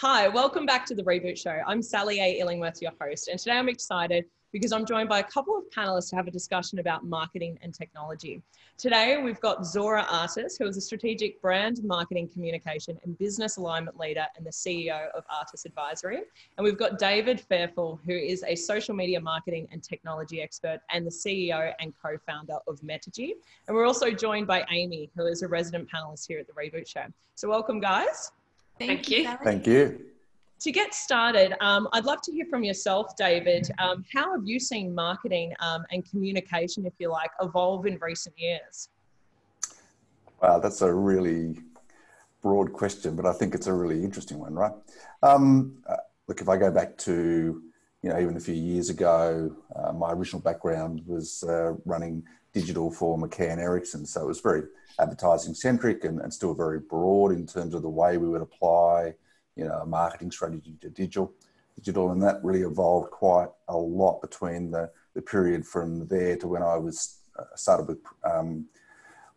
Hi, welcome back to the Reboot Show. I'm Sally A. Illingworth, your host, and today I'm excited because I'm joined by a couple of panelists to have a discussion about marketing and technology. Today, we've got Zora Artis, who is a strategic brand marketing communication and business alignment leader and the CEO of Artis Advisory. And we've got David Fairfull, who is a social media marketing and technology expert and the CEO and co founder of Metigy. And we're also joined by Amy, who is a resident panelist here at the Reboot Show. So, welcome, guys. Thank, Thank you. you. Thank you. To get started, um, I'd love to hear from yourself, David. Um, how have you seen marketing um, and communication, if you like, evolve in recent years? Wow, that's a really broad question, but I think it's a really interesting one, right? Um, uh, look, if I go back to, you know, even a few years ago, uh, my original background was uh, running digital for McCann Erickson, so it was very advertising centric and, and still very broad in terms of the way we would apply you know, a marketing strategy to digital, digital, and that really evolved quite a lot between the, the period from there to when I was uh, started with um,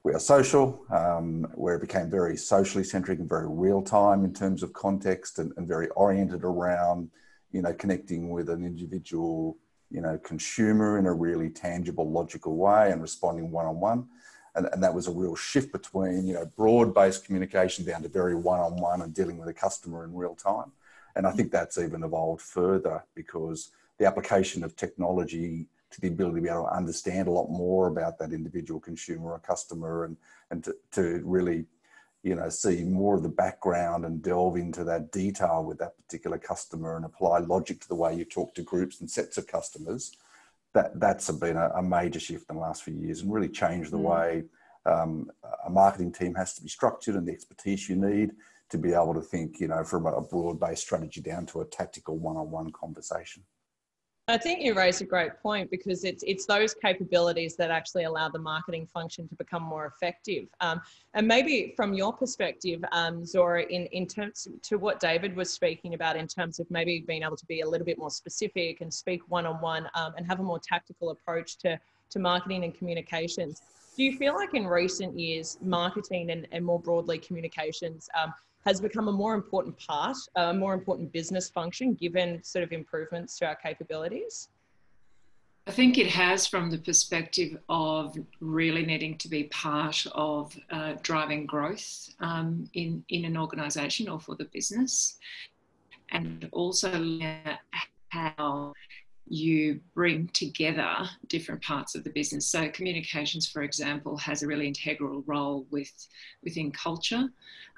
We Are Social, um, where it became very socially centric and very real time in terms of context and, and very oriented around, you know, connecting with an individual, you know, consumer in a really tangible, logical way and responding one on one and, and that was a real shift between you know broad-based communication down to very one-on-one and dealing with a customer in real time. And I think that's even evolved further because the application of technology to the ability to be able to understand a lot more about that individual consumer or customer and, and to, to really you know see more of the background and delve into that detail with that particular customer and apply logic to the way you talk to groups and sets of customers that that's been a, a, major shift in the last few years and really changed the mm. way um, a marketing team has to be structured and the expertise you need to be able to think, you know, from a broad-based strategy down to a tactical one-on-one conversation. I think you raise a great point because it's it's those capabilities that actually allow the marketing function to become more effective. Um, and maybe from your perspective, um, Zora, in in terms to what David was speaking about, in terms of maybe being able to be a little bit more specific and speak one on one and have a more tactical approach to to marketing and communications. Do you feel like in recent years, marketing and, and more broadly communications um, has become a more important part, a more important business function given sort of improvements to our capabilities? I think it has from the perspective of really needing to be part of uh, driving growth um, in, in an organisation or for the business, and also how you bring together different parts of the business. So communications, for example, has a really integral role with within culture,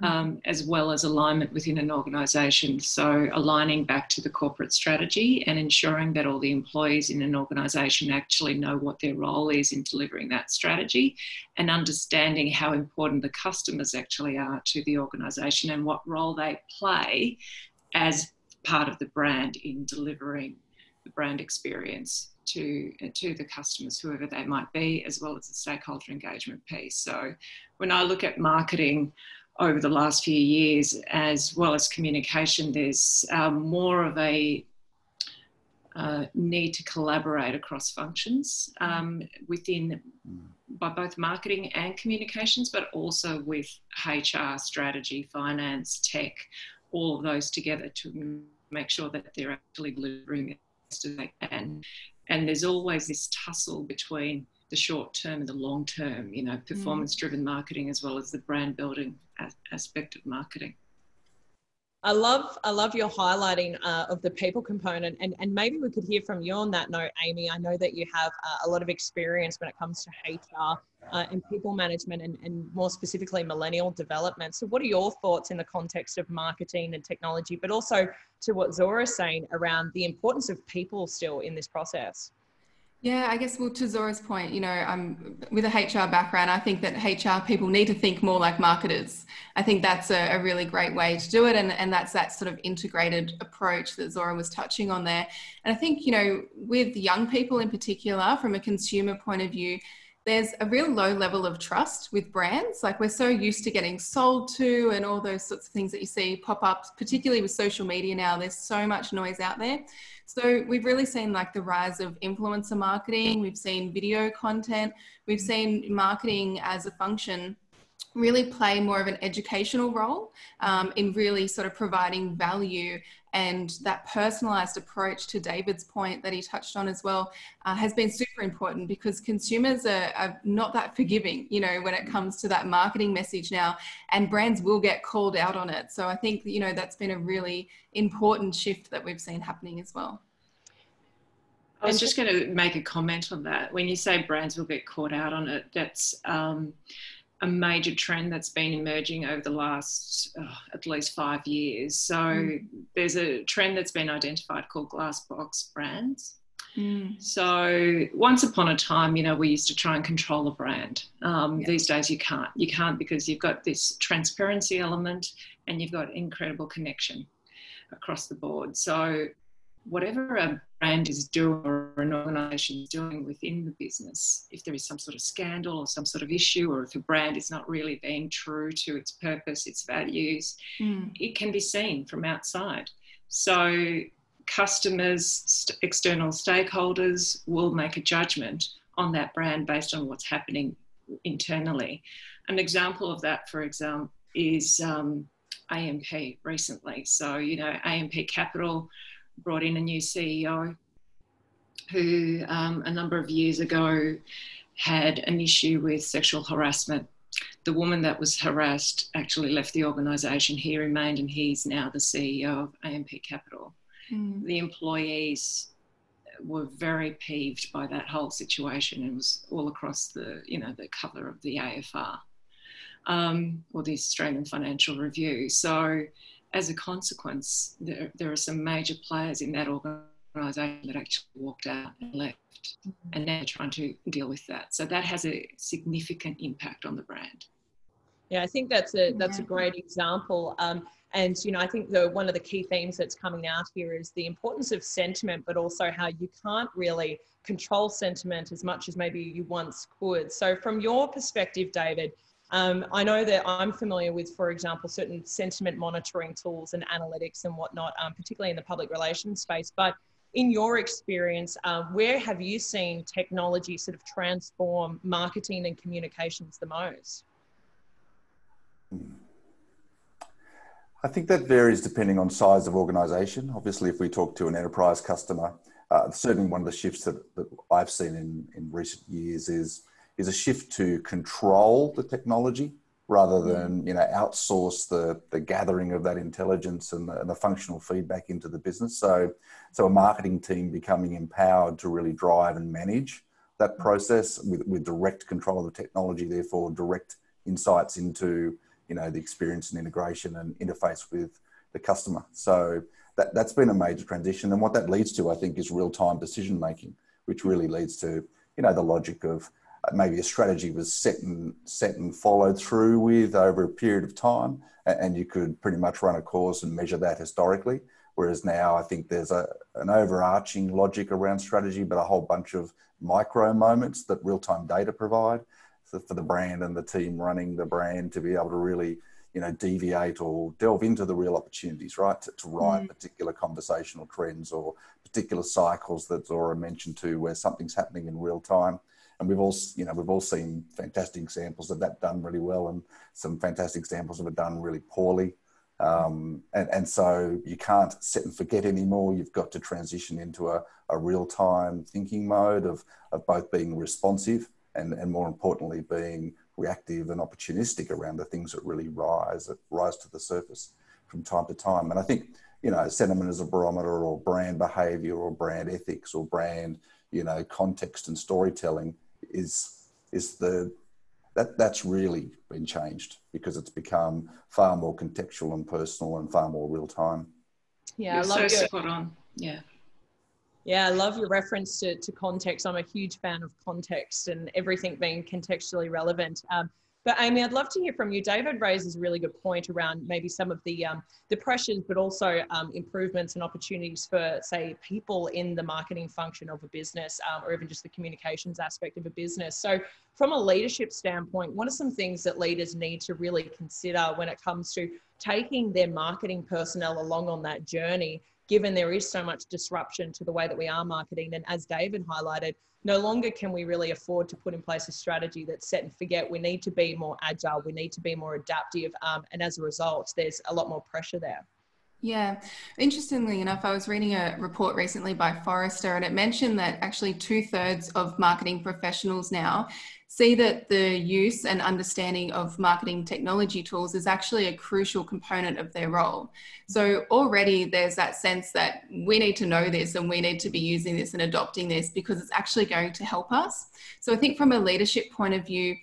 mm-hmm. um, as well as alignment within an organisation. So aligning back to the corporate strategy and ensuring that all the employees in an organisation actually know what their role is in delivering that strategy, and understanding how important the customers actually are to the organisation and what role they play as part of the brand in delivering the brand experience to to the customers, whoever they might be, as well as the stakeholder engagement piece. So, when I look at marketing over the last few years, as well as communication, there's um, more of a uh, need to collaborate across functions um, within by both marketing and communications, but also with HR, strategy, finance, tech, all of those together to make sure that they're actually delivering as they can. And there's always this tussle between the short term and the long term, you know, mm. performance driven marketing as well as the brand building aspect of marketing. I love I love your highlighting uh, of the people component, and and maybe we could hear from you on that note, Amy. I know that you have uh, a lot of experience when it comes to HR uh, and people management, and and more specifically millennial development. So, what are your thoughts in the context of marketing and technology, but also to what Zora is saying around the importance of people still in this process? Yeah, I guess, well, to Zora's point, you know, I'm with a HR background, I think that HR people need to think more like marketers. I think that's a, a, really great way to do it. And, and that's that sort of integrated approach that Zora was touching on there. And I think, you know, with young people in particular, from a consumer point of view, there's a real low level of trust with brands. Like we're so used to getting sold to and all those sorts of things that you see pop up, particularly with social media now. There's so much noise out there. So we've really seen like the rise of influencer marketing. We've seen video content. We've seen marketing as a function really play more of an educational role um, in really sort of providing value and that personalized approach to David's point that he touched on as well uh, has been super important because consumers are, are, not that forgiving, you know, when it comes to that marketing message now, and brands will get called out on it. So I think, you know, that's been a really important shift that we've seen happening as well. I was just going to make a comment on that. When you say brands will get caught out on it, that's um, a major trend that's been emerging over the last oh, at least five years. So mm. there's a trend that's been identified called glass box brands. Mm. So once upon a time, you know, we used to try and control a brand. Um, yeah. These days, you can't. You can't because you've got this transparency element and you've got incredible connection across the board. So whatever a brand is doing or an organization is doing within the business, if there is some sort of scandal or some sort of issue, or if a brand is not really being true to its purpose, its values, mm. it can be seen from outside. So, customers, st- external stakeholders will make a judgment on that brand based on what's happening internally. An example of that, for example, is um, AMP recently. So, you know, AMP Capital brought in a new CEO who um, a number of years ago had an issue with sexual harassment. The woman that was harassed actually left the organisation. He remained, and he's now the CEO of AMP Capital. Mm. The employees were very peeved by that whole situation. It was all across the, you know, the cover of the AFR um, or the Australian Financial Review. So as a consequence, there, there are some major players in that organisation that actually walked out and left, mm-hmm. and now they're trying to deal with that. So that has a significant impact on the brand. Yeah, I think that's a that's a great example. Um, and you know, I think the one of the key themes that's coming out here is the importance of sentiment, but also how you can't really control sentiment as much as maybe you once could. So, from your perspective, David, um, I know that I'm familiar with, for example, certain sentiment monitoring tools and analytics and whatnot, um, particularly in the public relations space. But in your experience, uh, where have you seen technology sort of transform marketing and communications the most? I think that varies depending on size of organisation. Obviously, if we talk to an enterprise customer, uh, certainly one of the shifts that, that I've seen in, in recent years is is a shift to control the technology rather mm. than you know outsource the the gathering of that intelligence and the, and the, functional feedback into the business. So so a marketing team becoming empowered to really drive and manage that mm. process with, with direct control of the technology, therefore direct insights into you know the experience and integration and interface with the customer. So that that's been a major transition, and what that leads to, I think, is real time decision making, which really leads to you know the logic of maybe a strategy was set and set and followed through with over a period of time, and you could pretty much run a course and measure that historically. Whereas now, I think there's a an overarching logic around strategy, but a whole bunch of micro moments that real time data provide for, for the brand and the team running the brand to be able to really you know deviate or delve into the real opportunities right to, to ride mm. particular conversational trends or particular cycles that Zora mentioned too where something's happening in real time and we've all you know we've all seen fantastic examples of that done really well and some fantastic examples of it done really poorly. Um, and, and so you can't sit and forget anymore. You've got to transition into a, a real-time thinking mode of, of both being responsive and, and more importantly being reactive and opportunistic around the things that really rise that rise to the surface from time to time. And i think you know sentiment as a barometer or brand behavior or brand ethics or brand you know context and storytelling is is the that that's really been changed because it's become far more contextual and personal and far more real time. Yeah, You're I love so your, spot on. Yeah. Yeah, I love your reference to, to context. I'm a huge fan of context and everything being contextually relevant. Um, but Amy, I'd love to hear from you. David raises a really good point around maybe some of the um, the pressures, but also um, improvements and opportunities for, say, people in the marketing function of a business, um, or even just the communications aspect of a business. So, from a leadership standpoint, what are some things that leaders need to really consider when it comes to taking their marketing personnel along on that journey given there is so much disruption to the way that we are marketing. And as David highlighted, no longer can we really afford to put in place a strategy that's set and forget. We need to be more agile. We need to be more adaptive. Um, and as a result, there's a lot more pressure there. Yeah. Interestingly enough, I was reading a report recently by Forrester and it mentioned that actually two thirds of marketing professionals now see that the use and understanding of marketing technology tools is actually a crucial component of their role. So already there's that sense that we need to know this and we need to be using this and adopting this because it's actually going to help us. So I think from a leadership point of view,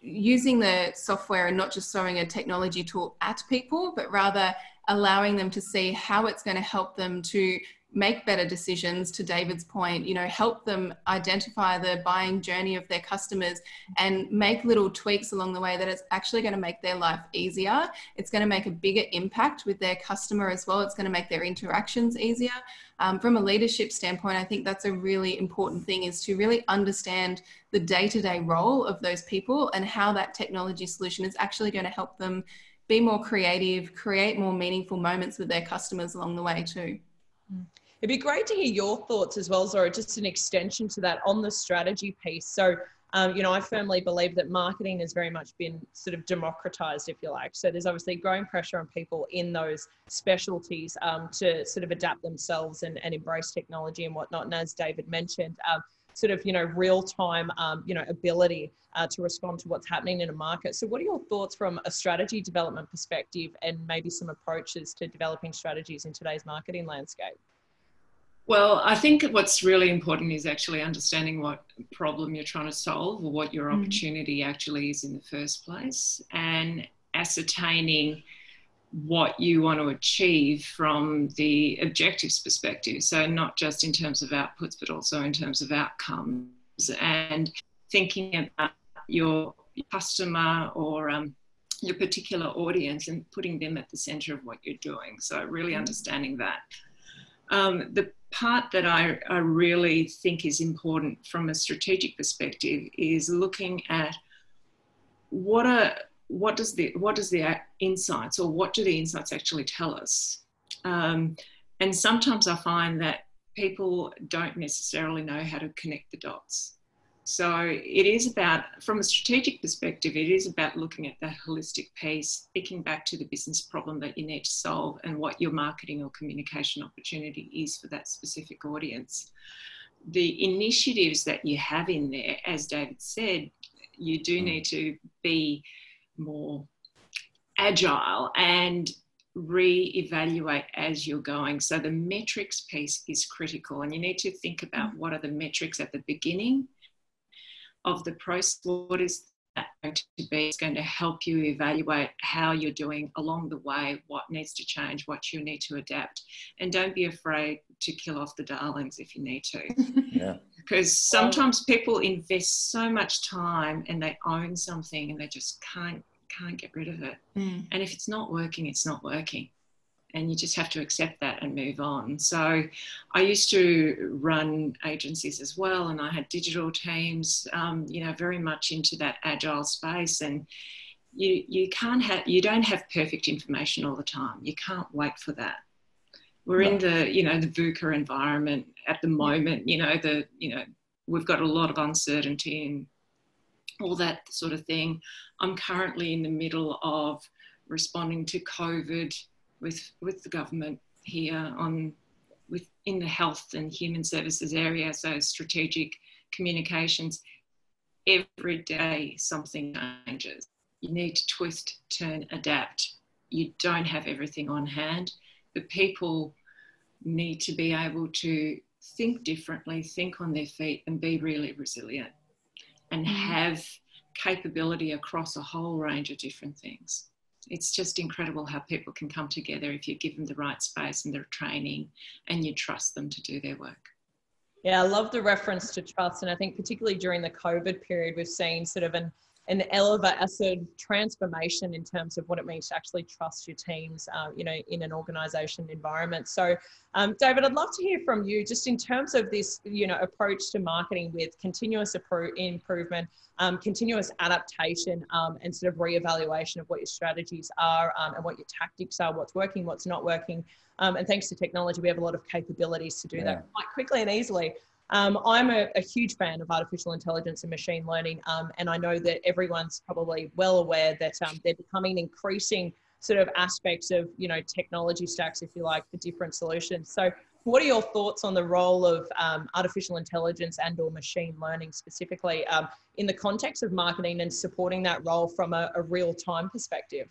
using the software and not just throwing a technology tool at people, but rather allowing them to see how it's going to help them to make better decisions to david's point you know help them identify the buying journey of their customers and make little tweaks along the way that it's actually going to make their life easier. It's going to make a bigger impact with their customer as well. It's going to make their interactions easier. Um, from a leadership standpoint i think that's a really important thing is to really understand the day-to-day role of those people and how that technology solution is actually going to help them be more creative, create more meaningful moments with their customers along the way too. It'd be great to hear your thoughts as well, Zora, just an extension to that on the strategy piece. So, um, you know, I firmly believe that marketing has very much been sort of democratized, if you like. So there's obviously growing pressure on people in those specialties um, to sort of adapt themselves and, and embrace technology and whatnot. And as David mentioned, um, sort of you know real time um, you know ability uh, to respond to what's happening in a market so what are your thoughts from a strategy development perspective and maybe some approaches to developing strategies in today's marketing landscape well i think what's really important is actually understanding what problem you're trying to solve or what your mm. opportunity actually is in the first place and ascertaining what you want to achieve from the objectives perspective. So, not just in terms of outputs, but also in terms of outcomes and thinking about your customer or um, your particular audience and putting them at the center of what you're doing. So, really mm-hmm. understanding that. Um, the part that I, I really think is important from a strategic perspective is looking at what are what does the what does the insights or what do the insights actually tell us? Um, and sometimes I find that people don't necessarily know how to connect the dots. So it is about, from a strategic perspective, it is about looking at that holistic piece, thinking back to the business problem that you need to solve and what your marketing or communication opportunity is for that specific audience. The initiatives that you have in there, as David said, you do mm. need to be more agile and re-evaluate as you're going so the metrics piece is critical and you need to think about what are the metrics at the beginning of the process what is that going to be it's going to help you evaluate how you're doing along the way what needs to change what you need to adapt and don't be afraid to kill off the darlings if you need to yeah because sometimes people invest so much time and they own something and they just can't can't get rid of it. Mm. And if it's not working, it's not working. And you just have to accept that and move on. So I used to run agencies as well, and I had digital teams, um, you know, very much into that agile space. And you, you can't have, you don't have perfect information all the time. You can't wait for that. We're no. in the, you know, the VUCA environment at the moment, you know, the, you know, we've got a lot of uncertainty and all that sort of thing. I'm currently in the middle of responding to COVID with with the government here on with in the health and human services area, so strategic communications. Every day something changes. You need to twist, turn, adapt. You don't have everything on hand. The people need to be able to think differently, think on their feet, and be really resilient and mm. have capability across a whole range of different things. It's just incredible how people can come together if you give them the right space and their training and you trust them to do their work. Yeah, I love the reference to trust. And I think, particularly during the COVID period, we've seen sort of an an elevate a sort transformation in terms of what it means to actually trust your teams, uh, you know, in an organisation environment. So, um, David, I'd love to hear from you just in terms of this, you know, approach to marketing with continuous improvement, um, continuous adaptation, um, and sort of reevaluation of what your strategies are um, and what your tactics are, what's working, what's not working. Um, and thanks to technology, we have a lot of capabilities to do yeah. that quite quickly and easily. Um, I'm a, a, huge fan of artificial intelligence and machine learning, um, and I know that everyone's probably well aware that um, they're becoming increasing sort of aspects of you know technology stacks, if you like, for different solutions. So, what are your thoughts on the role of um, artificial intelligence and/or machine learning specifically um, in the context of marketing and supporting that role from a, a real-time perspective?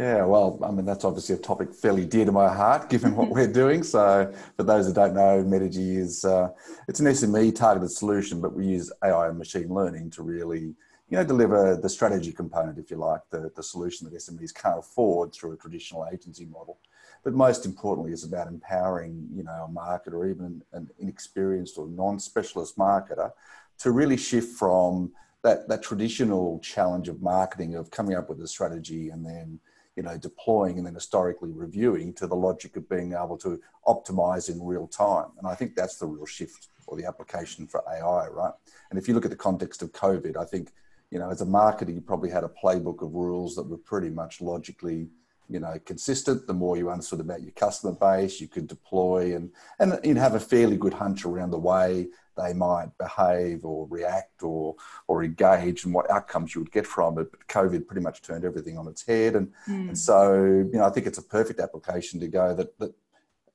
Yeah, well, I mean, that's obviously a topic fairly dear to my heart, given what we're doing. So, for those who don't know, Metigy is uh, it's an SME targeted solution, but we use AI and machine learning to really, you know, deliver the strategy component, if you like, the, the solution that SMEs can't afford through a traditional agency model. But most importantly, it's about empowering, you know, a market or even an inexperienced or non-specialist marketer to really shift from that, that traditional challenge of marketing of coming up with a strategy and then you know, deploying and then historically reviewing to the logic of being able to optimize in real time. And I think that's the real shift or the application for AI, right? And if you look at the context of COVID, I think, you know, as a marketer, you probably had a playbook of rules that were pretty much logically, you know, consistent. The more you understood about your customer base, you could deploy and, and you'd have a fairly good hunch around the way they might behave or react or or engage and what outcomes you would get from it. But COVID pretty much turned everything on its head, and mm. and so you know I think it's a perfect application to go that that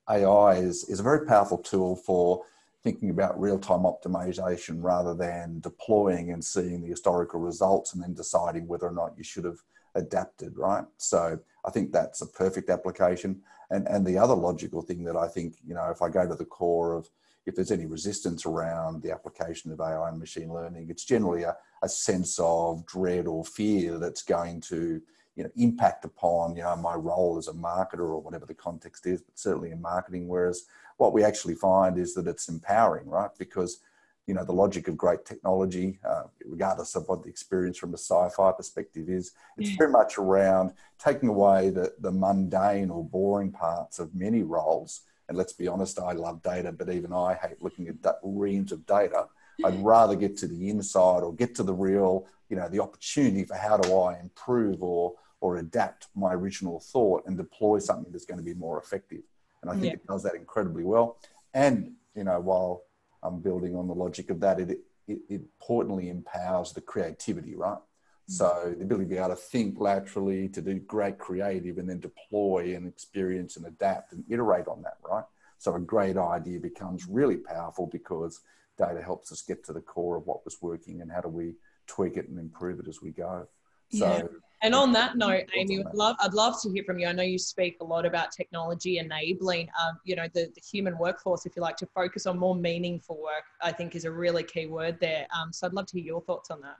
AI is is a very powerful tool for thinking about real-time optimization rather than deploying and seeing the historical results and then deciding whether or not you should have adapted right so i think that's a perfect application and and the other logical thing that i think you know if i go to the core of if there's any resistance around the application of AI and machine learning, it's generally a, a sense of dread or fear that's going to you know, impact upon you know, my role as a marketer or whatever the context is, but certainly in marketing. Whereas what we actually find is that it's empowering, right? Because you know the logic of great technology, uh, regardless of what the experience from a sci-fi perspective is, it's yeah. very much around taking away the, the mundane or boring parts of many roles and let's be honest, I love data, but even I hate looking at reams of data. I'd rather get to the inside or get to the real, you know, the opportunity for how do I improve or or adapt my original thought and deploy something that's going to be more effective. And I think yeah. it does that incredibly well. And you know, while I'm building on the logic of that, it, it, it importantly empowers the creativity, right? Mm. So the ability to be able to think laterally, to do great creative, and then deploy and experience and adapt and iterate on that, right? So a great idea becomes really powerful because data helps us get to the core of what was working and how do we tweak it and improve it as we go. So. Yeah. And on that note, Amy, I'd love, I'd love to hear from you. I know you speak a lot about technology enabling, um, you know, the, the human workforce, if you like, to focus on more meaningful work, I think is a really key word there. Um, so I'd love to hear your thoughts on that.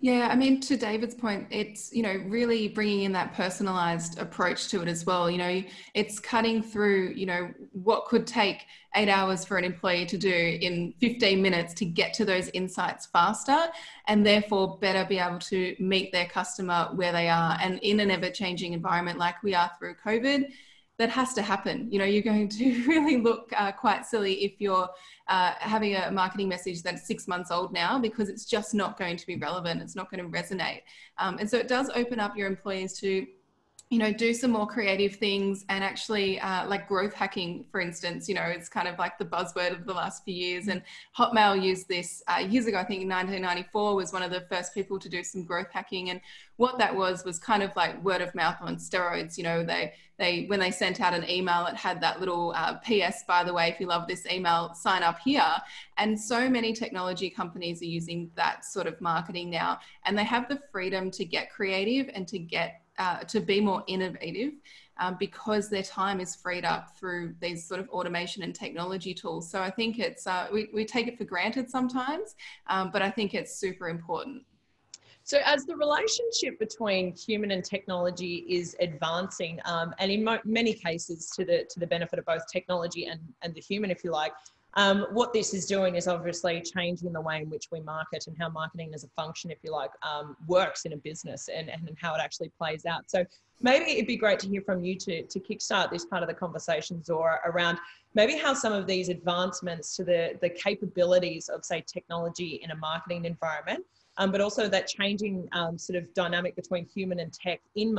Yeah, I mean, to David's point, it's, you know, really bringing in that personalized approach to it as well. You know, it's cutting through, you know, what could take eight hours for an employee to do in 15 minutes to get to those insights faster and therefore better be able to meet their customer where they are. And in an ever changing environment like we are through COVID, that has to happen. You know, you're going to really look uh, quite silly if you're uh, having a marketing message that's six months old now because it's just not going to be relevant. It's not going to resonate. Um, and so it does open up your employees to you know do some more creative things and actually uh, like growth hacking for instance you know it's kind of like the buzzword of the last few years. And hotmail used this uh, years ago i think in 1994 was one of the first people to do some growth hacking. And what that was was kind of like word of mouth on steroids. You know they they when they sent out an email it had that little uh, ps by the way if you love this email sign up here. And so many technology companies are using that sort of marketing now. And they have the freedom to get creative and to get uh, to be more innovative um, because their time is freed up through these sort of automation and technology tools. So I think it's, uh, we, we take it for granted sometimes, um, but I think it's super important. So, as the relationship between human and technology is advancing, um, and in many cases to the to the benefit of both technology and and the human, if you like, Um, what this is doing is obviously changing the way in which we market and how marketing as a function, if you like, um, works in a business and, and how it actually plays out. So maybe it'd be great to hear from you to, to kickstart this part of the conversation, Zora, around maybe how some of these advancements to the, the capabilities of, say, technology in a marketing environment um, but also that changing um, sort of dynamic between human and tech in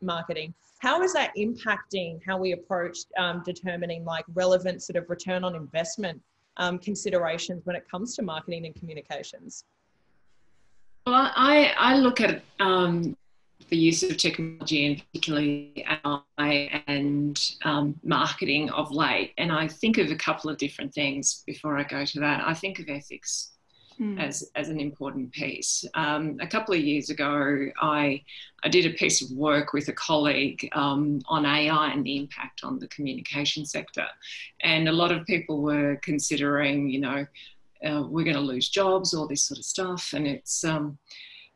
marketing. How is that impacting how we approach um, determining like relevant sort of return on investment um, considerations when it comes to marketing and communications? Well, I, I look at um, the use of technology and particularly AI and um, marketing of late. And I think of a couple of different things before I go to that. I think of ethics mm. as, as an important piece. Um, a couple of years ago, I, I did a piece of work with a colleague um, on AI and the impact on the communication sector. And a lot of people were considering, you know, uh, we're going to lose jobs, all this sort of stuff. And it's, um,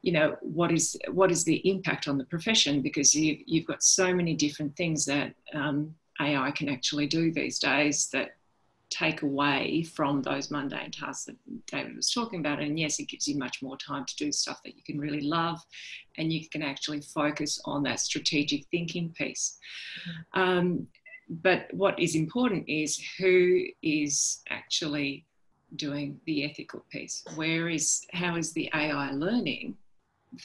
you know, what is what is the impact on the profession? Because you've, you've got so many different things that um, AI can actually do these days that take away from those mundane tasks that David was talking about. And yes, it gives you much more time to do stuff that you can really love and you can actually focus on that strategic thinking piece. Mm-hmm. Um, but what is important is who is actually doing the ethical piece. Where is how is the AI learning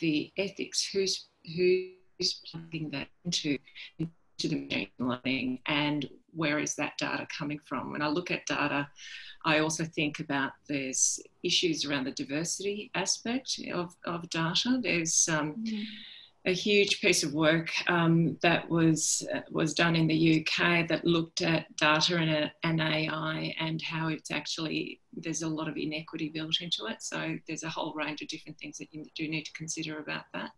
the ethics? Who's who's plugging that into into the machine learning and where is that data coming from? When I look at data, I also think about there's issues around the diversity aspect of, of data. There's um, mm. a huge piece of work um, that was uh, was done in the UK that looked at data and, and AI and how it's actually there's a lot of inequity built into it. So there's a whole range of different things that you do need to consider about that.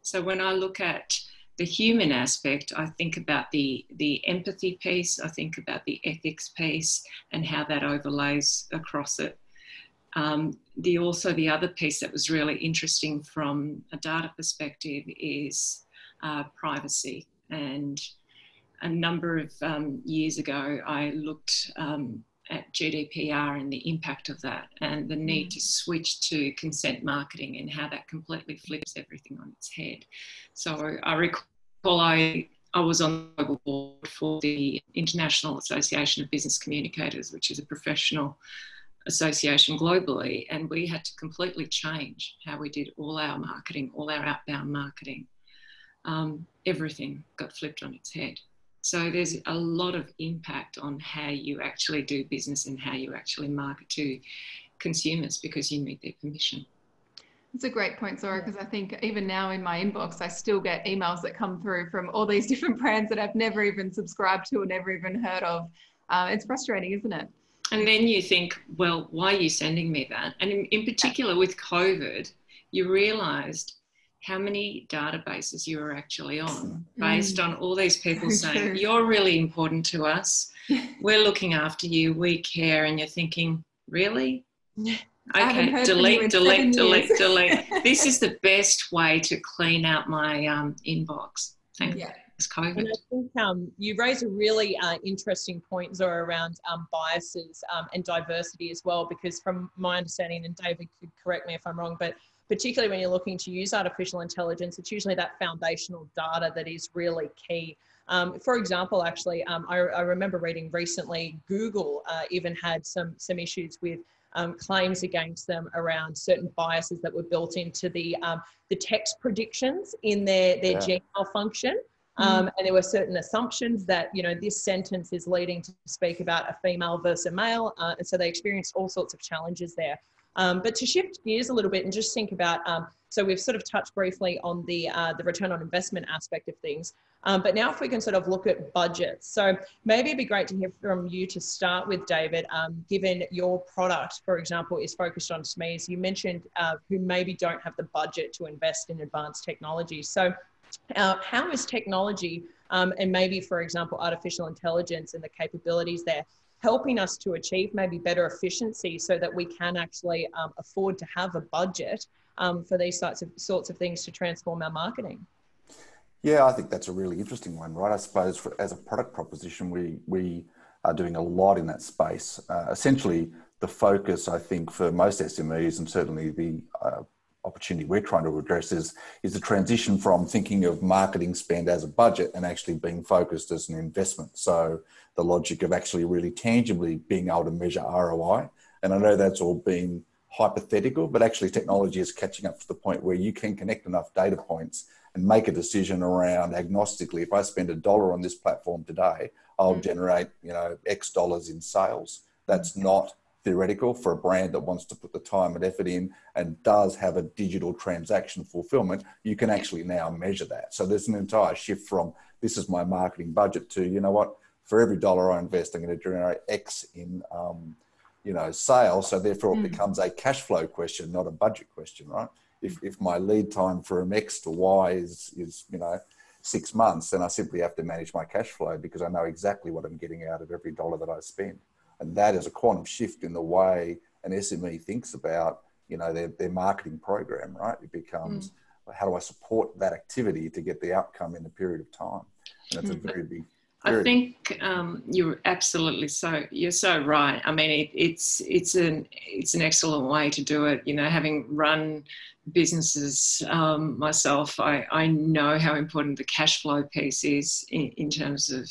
So when I look at the human aspect, I think about the, the empathy piece, I think about the ethics piece and how that overlays across it. Um, the also the other piece that was really interesting from a data perspective is uh, privacy. And a number of um, years ago, I looked um, at GDPR and the impact of that, and the need mm. to switch to consent marketing and how that completely flips everything on its head. So I recall I I was on the global board for the International Association of Business Communicators, which is a professional association globally, and we had to completely change how we did all our marketing, all our outbound marketing. Um, everything got flipped on its head. So there's a lot of impact on how you actually do business and how you actually market to consumers because you need their permission. It's a great point, Zora, because I think even now in my inbox, I still get emails that come through from all these different brands that I've never even subscribed to or never even heard of. Uh, it's frustrating, isn't it? And then you think, well, why are you sending me that? And in, in particular with COVID, you realized how many databases you were actually on based mm. on all these people saying, You're really important to us. We're looking after you. We care. And you're thinking, Really? Okay, delete, delete, delete, delete. This is the best way to clean out my um, inbox. Thanks. Yeah. COVID. And I think um, you raise a really uh, interesting point, Zora, around um, biases um, and diversity as well, because from my understanding, and David could correct me if I'm wrong, but particularly when you're looking to use artificial intelligence, it's usually that foundational data that is really key. Um, for example, actually, um, I, I, remember reading recently, Google uh, even had some some issues with um, claims against them around certain biases that were built into the um, the text predictions in their their yeah. Gmail function. Um, mm. and there were certain assumptions that you know this sentence is leading to speak about a female versus a male, uh, and so they experienced all sorts of challenges there. Um, but to shift gears a little bit and just think about, um, so we've sort of touched briefly on the uh, the return on investment aspect of things. Um, but now if we can sort of look at budgets. So maybe it'd be great to hear from you to start with, David, um, given your product, for example, is focused on SMEs. You mentioned uh, who maybe don't have the budget to invest in advanced technology. So uh, how is technology um, and maybe, for example, artificial intelligence and the capabilities there helping us to achieve maybe better efficiency so that we can actually um, afford to have a budget um, for these sorts of sorts of things to transform our marketing? Yeah, I think that's a really interesting one, right? I suppose for, as a product proposition, we we are doing a lot in that space. Uh, essentially, the focus, I think, for most SMEs and certainly the uh, opportunity we're trying to address is, is the transition from thinking of marketing spend as a budget and actually being focused as an investment. So the logic of actually really tangibly being able to measure ROI. And I know that's all been hypothetical, but actually technology is catching up to the point where you can connect enough data points and make a decision around agnostically. If I spend a dollar on this platform today, I'll mm. generate, you know, X dollars in sales. That's not theoretical for a brand that wants to put the time and effort in and does have a digital transaction fulfillment, you can actually now measure that. So there's an entire shift from this is my marketing budget to, you know what, for every dollar I invest, I'm going to generate X in, um, you know, sales. So therefore it mm. becomes a cash flow question, not a budget question, right? If, if my lead time from X to Y is, is, you know, six months, then I simply have to manage my cash flow because I know exactly what I'm getting out of every dollar that I spend. And that is a quantum shift in the way an SME thinks about, you know, their, their marketing program, right? It becomes, mm. how do I support that activity to get the outcome in a period of time? And that's mm. a very big I think um, you're absolutely so. You're so right. I mean, it, it's it's an it's an excellent way to do it. You know, having run businesses um, myself, I, I know how important the cash flow piece is in, in terms of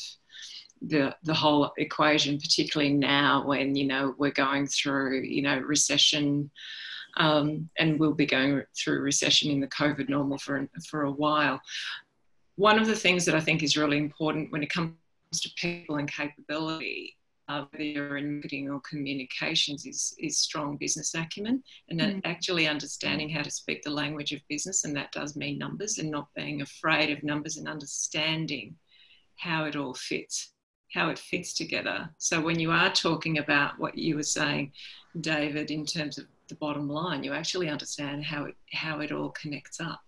the the whole equation, particularly now when you know we're going through you know recession, um, and we'll be going through recession in the COVID normal for for a while. One of the things that I think is really important when it comes to people and capability, uh, whether you're in marketing or communications, is is strong business acumen and mm. actually understanding how to speak the language of business, and that does mean numbers and not being afraid of numbers and understanding how it all fits how it fits together. So when you are talking about what you were saying, David, in terms of the bottom line, you actually understand how it how it all connects up,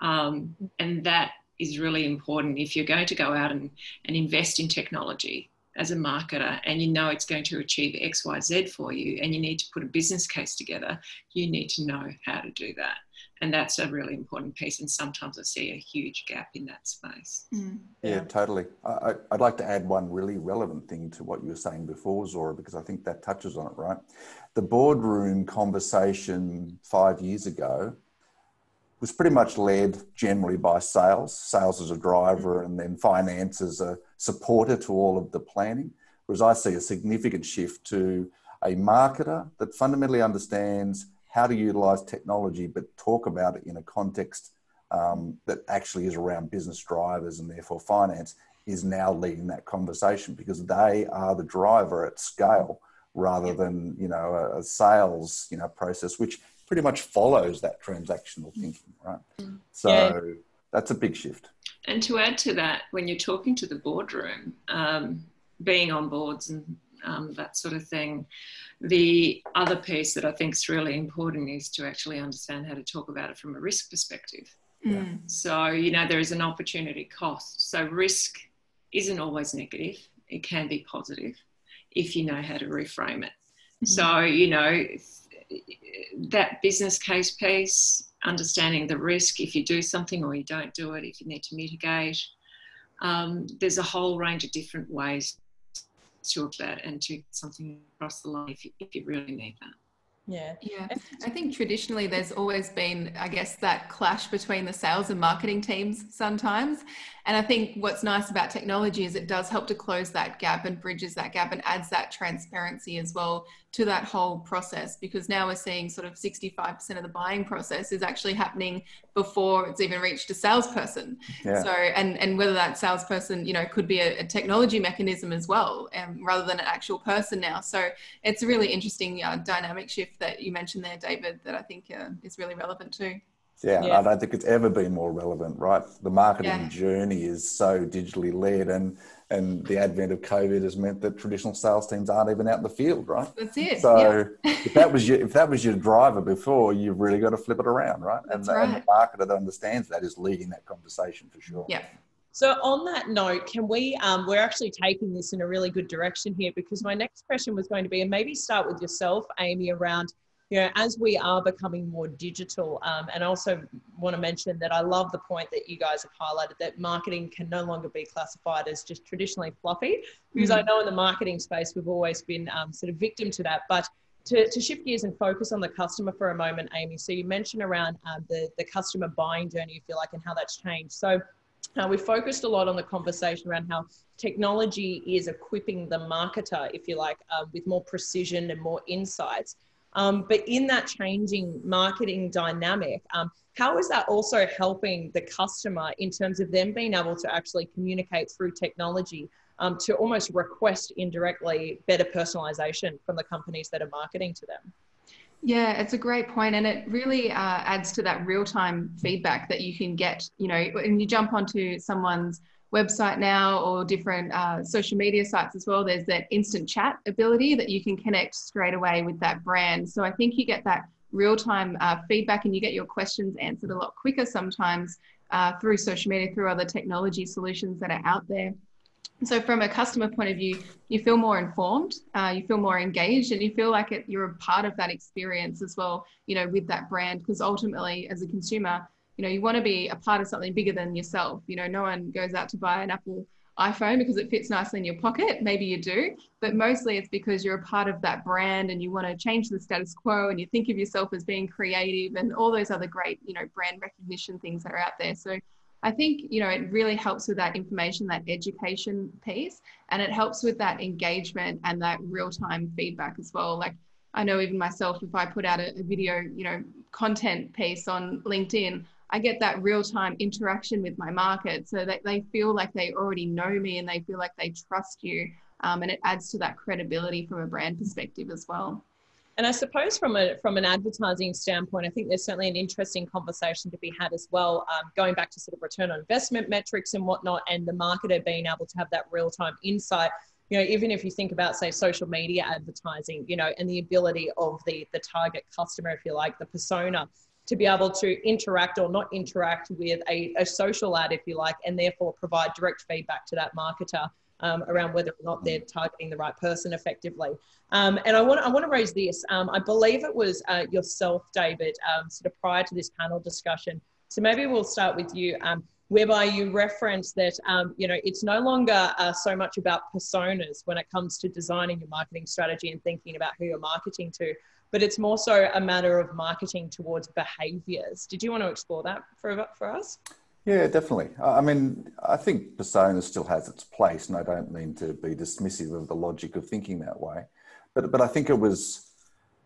um, and that is really important. If you're going to go out and, and invest in technology as a marketer, and you know it's going to achieve X, Y, Z for you, and you need to put a business case together, you need to know how to do that and that's a really important piece and sometimes i see a huge gap in that space mm. yeah, yeah, totally I, would like to add one really relevant thing to what you were saying before zora because i think that touches on it right the boardroom conversation five years ago was pretty much led generally by sales sales as a driver mm. and then finance as a supporter to all of the planning whereas i see a significant shift to a marketer that fundamentally understands how to utilize technology, but talk about it in a context um, that actually is around business drivers and therefore finance is now leading that conversation because they are the driver at scale rather than you know a, sales you know process which pretty much follows that transactional thinking right mm. so yeah. that's a big shift and to add to that when you're talking to the boardroom um, being on boards and um, that sort of thing. The other piece that I think is really important is to actually understand how to talk about it from a risk perspective. Mm. So, you know, there is an opportunity cost. So, risk isn't always negative, it can be positive if you know how to reframe it. Mm-hmm. So, you know, that business case piece, understanding the risk if you do something or you don't do it, if you need to mitigate. Um, there's a whole range of different ways to that and to something across the line if you, if you really need that. Yeah. Yeah. I think traditionally there's always been, I guess, that clash between the sales and marketing teams sometimes. And I think what's nice about technology is it does help to close that gap and bridges that gap and adds that transparency as well to that whole process because now we're seeing sort of 65% of the buying process is actually happening before it's even reached a salesperson. Yeah. So, and, and whether that salesperson, you know, could be a, a technology mechanism as well, um, rather than an actual person now. So it's a really interesting uh, dynamic shift that you mentioned there, David, that I think uh, is really relevant too. Yeah, yeah, I don't think it's ever been more relevant, right? The marketing yeah. journey is so digitally led, and and the advent of COVID has meant that traditional sales teams aren't even out in the field, right? That's it. So yeah. if that was your if that was your driver before, you've really got to flip it around, right? That's and, right. and the marketer that understands that is leading that conversation for sure. Yeah. So on that note, can we? Um, we're actually taking this in a really good direction here because my next question was going to be, and maybe start with yourself, Amy, around you know, as we are becoming more digital, um, and I also want to mention that I love the point that you guys have highlighted that marketing can no longer be classified as just traditionally fluffy, because mm-hmm. I know in the marketing space we've always been um, sort of victim to that. But to, to shift gears and focus on the customer for a moment, Amy. So you mentioned around um, the, the customer buying journey, if you like, and how that's changed. So uh, we focused a lot on the conversation around how technology is equipping the marketer, if you like, uh, with more precision and more insights. Um, but in that changing marketing dynamic, um, how is that also helping the customer in terms of them being able to actually communicate through technology um, to almost request indirectly better personalization from the companies that are marketing to them? Yeah, it's a great point, and it really uh, adds to that real-time feedback that you can get. You know, when you jump onto someone's website now or different uh, social media sites as well, there's that instant chat ability that you can connect straight away with that brand. So I think you get that real-time uh, feedback, and you get your questions answered a lot quicker sometimes uh, through social media, through other technology solutions that are out there. So, from a customer point of view, you feel more informed, uh, you feel more engaged, and you feel like it, you're a part of that experience as well. You know, with that brand, because ultimately, as a consumer, you know, you want to be a part of something bigger than yourself. You know, no one goes out to buy an Apple iPhone because it fits nicely in your pocket. Maybe you do, but mostly it's because you're a part of that brand and you want to change the status quo and you think of yourself as being creative and all those other great, you know, brand recognition things that are out there. So I think, you know, it really helps with that information, that education piece, and it helps with that engagement and that real time feedback as well. Like, I know even myself, if I put out a, a video, you know, content piece on LinkedIn, I get that real time interaction with my market so that they feel like they already know me and they feel like they trust you. Um, and it adds to that credibility from a brand perspective as well. And I suppose from a from an advertising standpoint, I think there's certainly an interesting conversation to be had as well. Um, going back to sort of return on investment metrics and whatnot, and the marketer being able to have that real time insight. You know, even if you think about say social media advertising, you know, and the ability of the the target customer, if you like, the persona, to be able to interact or not interact with a, a social ad, if you like, and therefore provide direct feedback to that marketer um, around whether or not they're targeting the right person effectively. Um, and I want, I want to raise this. Um, I believe it was uh, yourself, David, um, sort of prior to this panel discussion. So maybe we'll start with you, um, whereby you reference that, um, you know, it's no longer uh, so much about personas when it comes to designing your marketing strategy and thinking about who you're marketing to, but it's more so a matter of marketing towards behaviors. Did you want to explore that for, for us? Yeah, definitely. I mean, I think persona still has its place, and I don't mean to be dismissive of the logic of thinking that way, but but I think it was,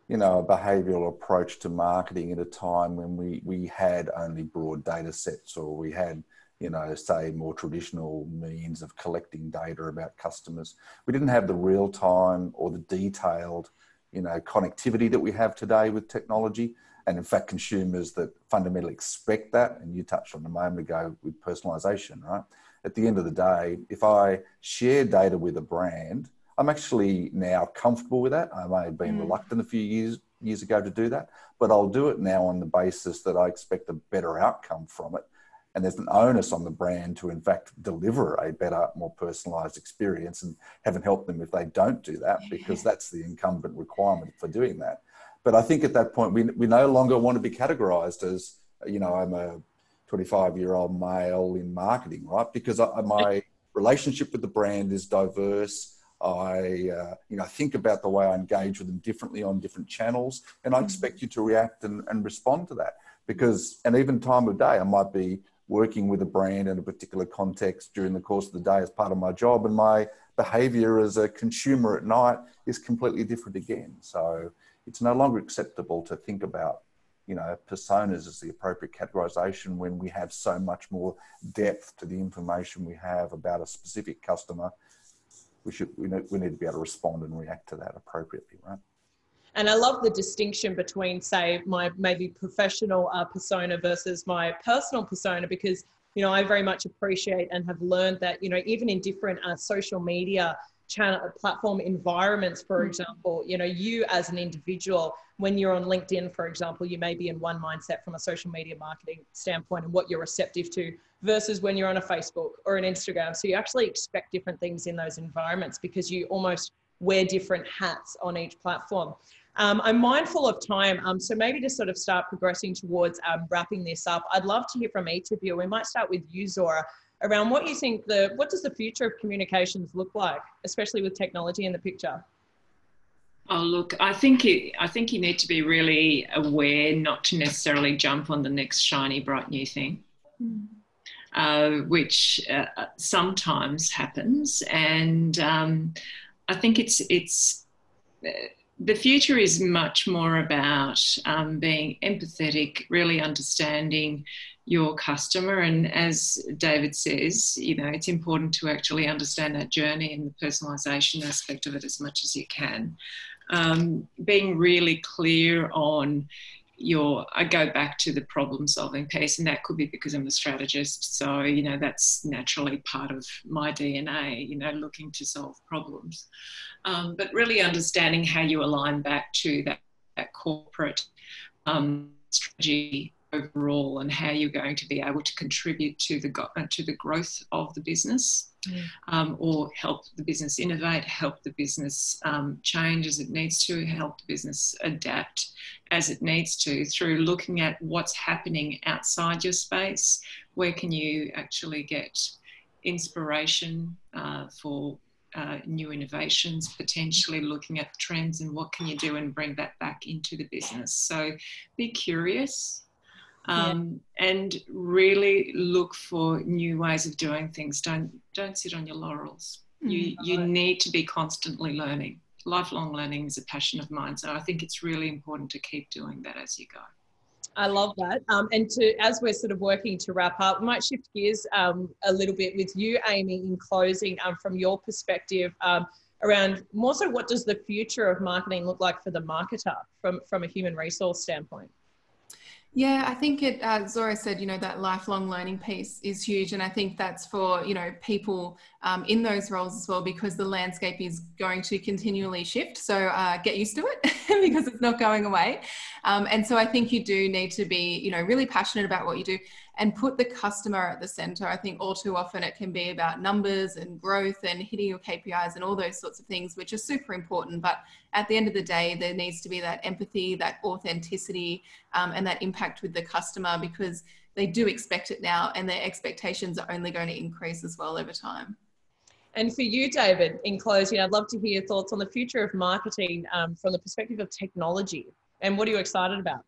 you know, a behavioural approach to marketing at a time when we we had only broad data sets, or we had, you know, say more traditional means of collecting data about customers. We didn't have the real time or the detailed, you know, connectivity that we have today with technology. And in fact consumers that fundamentally expect that and you touched on a moment ago with personalization right? At the end of the day if i share data with a brand i'm actually now comfortable with that. I may have been mm. reluctant a few years years ago to do that but i'll do it now on the basis that i expect a better outcome from it and there's an onus on the brand to in fact deliver a better more personalized experience and heaven help them if they don't do that because that's the incumbent requirement for doing that but I think at that point, we, we no longer want to be categorized as, you know, I'm a 25 year old male in marketing, right? Because I, my relationship with the brand is diverse. I, uh, you know, think about the way I engage with them differently on different channels, and I mm. expect you to react and, and respond to that. Because, and even time of day, I might be working with a brand in a particular context during the course of the day as part of my job, and my behavior as a consumer at night is completely different again. So, it's no longer acceptable to think about you know personas as the appropriate categorization when we have so much more depth to the information we have about a specific customer we should we need, we need to be able to respond and react to that appropriately right and I love the distinction between, say, my maybe professional uh, persona versus my personal persona because, you know, I very much appreciate and have learned that, you know, even in different uh, social media channel platform environments for mm. example you know you as an individual when you're on linkedin for example you may be in one mindset from a social media marketing standpoint and what you're receptive to versus when you're on a facebook or an instagram so you actually expect different things in those environments because you almost wear different hats on each platform Um, I'm mindful of time, um, so maybe to sort of start progressing towards um, wrapping this up, I'd love to hear from each of you. We might start with you, Zora, around what you think the what does the future of communications look like, especially with technology in the picture. Oh look, I think it, I think you need to be really aware not to necessarily jump on the next shiny bright new thing. Mm. Uh, which uh, sometimes happens, and um, I think it's it's uh, the future is much more about um, being empathetic, really understanding your customer, and as David says, you know, it's important to actually understand that journey and the personalisation aspect of it as much as you can. Um, being really clear on your i go back to the problem solving piece and that could be because i'm a strategist. So you know that's naturally part of my dna you know looking to solve problems. Um, but really understanding how you align back to that, that corporate um, strategy overall and how you're going to be able to contribute to the uh, to the growth of the business mm. um, or help the business innovate help the business um, change as it needs to help the business adapt as it needs to through looking at what's happening outside your space where can you actually get inspiration uh, for uh, new innovations, potentially looking at trends and what can you do and bring that back into the business. So be curious, um, yeah. and really look for new ways of doing things. Don't don't sit on your laurels. Mm-hmm. You you need to be constantly learning. Lifelong learning is a passion of mine, so I think it's really important to keep doing that as you go. I love that. Um, and to as we're sort of working to wrap up, we might shift gears um, a little bit with you, Amy, in closing um, from your perspective um, around more so what does the future of marketing look like for the marketer from, from a human resource standpoint? Yeah, I think it, uh, Zora said, you know, that lifelong learning piece is huge. And I think that's for, you know, people um, in those roles as well, because the landscape is going to continually shift. So uh, get used to it because it's not going away. Um, and so I think you do need to be, you know, really passionate about what you do and put the customer at the center. I think all too often it can be about numbers and growth and hitting your KPIs and all those sorts of things, which are super important. But at the end of the day, there needs to be that empathy, that authenticity, um, and that impact with the customer because they do expect it now and their expectations are only going to increase as well over time. And for you, David, in closing, I'd love to hear your thoughts on the future of marketing um, from the perspective of technology. And what are you excited about?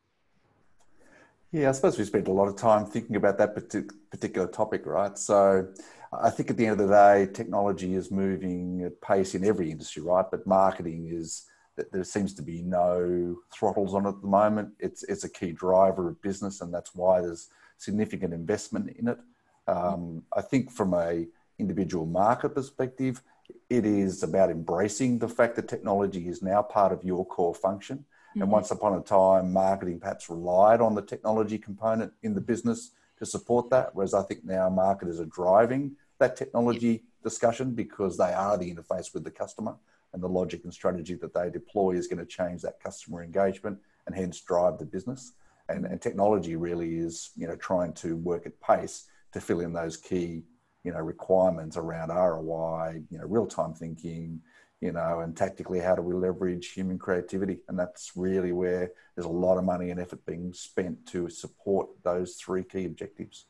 Yeah, I suppose we spent a lot of time thinking about that particular topic, right? So I think at the end of the day, technology is moving at pace in every industry, right? But marketing is there seems to be no throttles on it at the moment. It's it's a key driver of business, and that's why there's significant investment in it. Um, I think from a individual market perspective, it is about embracing the fact that technology is now part of your core function Mm-hmm. And once upon a time, marketing perhaps relied on the technology component in the business to support that. Whereas I think now marketers are driving that technology discussion because they are the interface with the customer and the logic and strategy that they deploy is going to change that customer engagement and hence drive the business. And, and technology really is, you know, trying to work at pace to fill in those key, you know, requirements around ROI, you know, real-time thinking, you know, and tactically, how do we leverage human creativity? And that's really where there's a lot of money and effort being spent to support those three key objectives.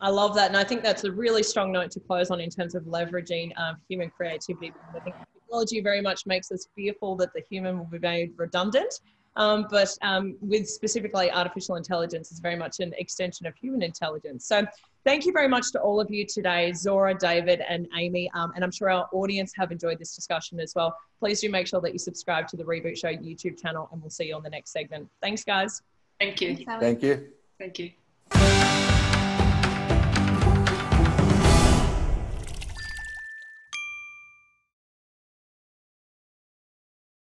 I love that. And I think that's a really strong note to close on in terms of leveraging um, human creativity. I think technology very much makes us fearful that the human will be made redundant. Um, but um, with specifically artificial intelligence is very much an extension of human intelligence. So Thank you very much to all of you today, Zora, David, and Amy. Um, and I'm sure our audience have enjoyed this discussion as well. Please do make sure that you subscribe to the Reboot Show YouTube channel, and we'll see you on the next segment. Thanks, guys. Thank you. Thank you. Thank you.